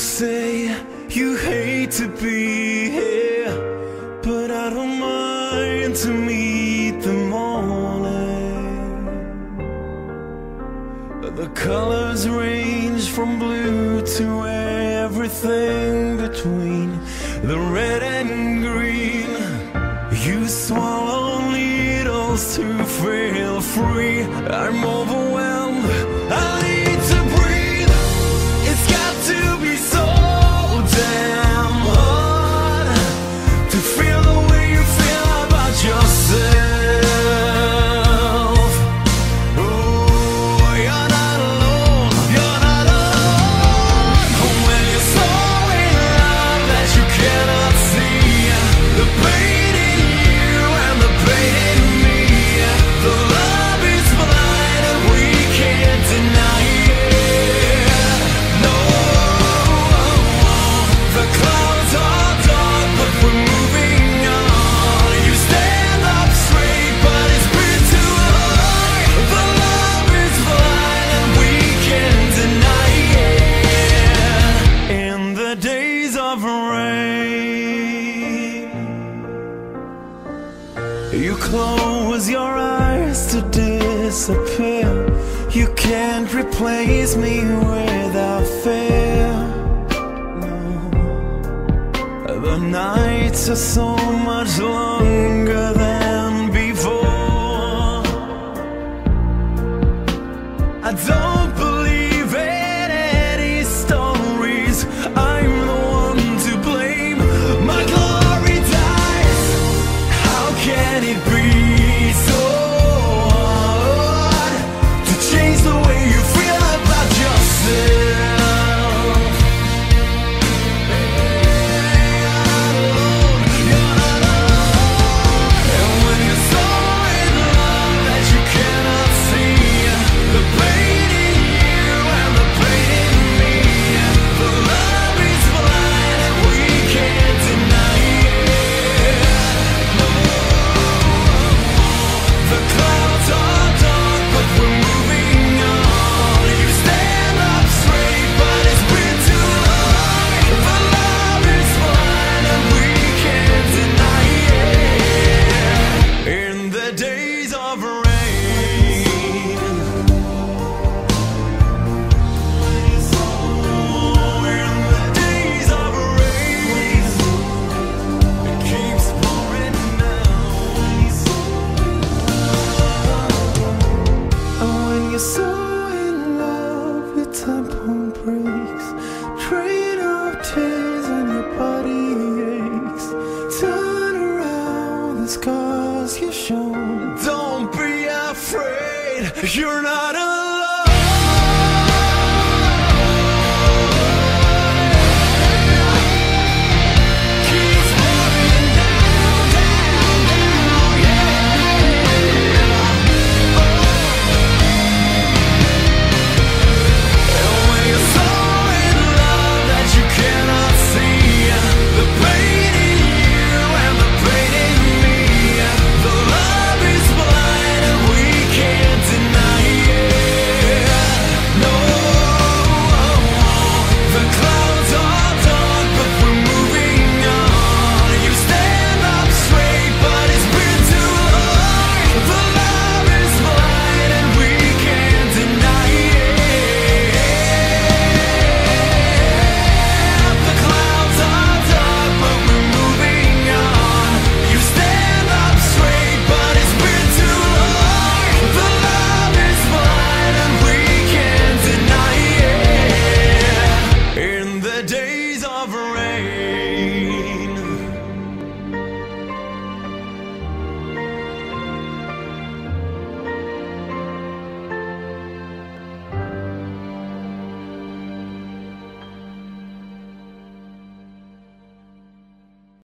say you hate to be here, but I don't mind to meet the morning. The colors range from blue to everything between the red and green. You swallow needles to feel free. I'm over. close your eyes to disappear. You can't replace me without fear. No. The nights are so much longer than before. I don't You're not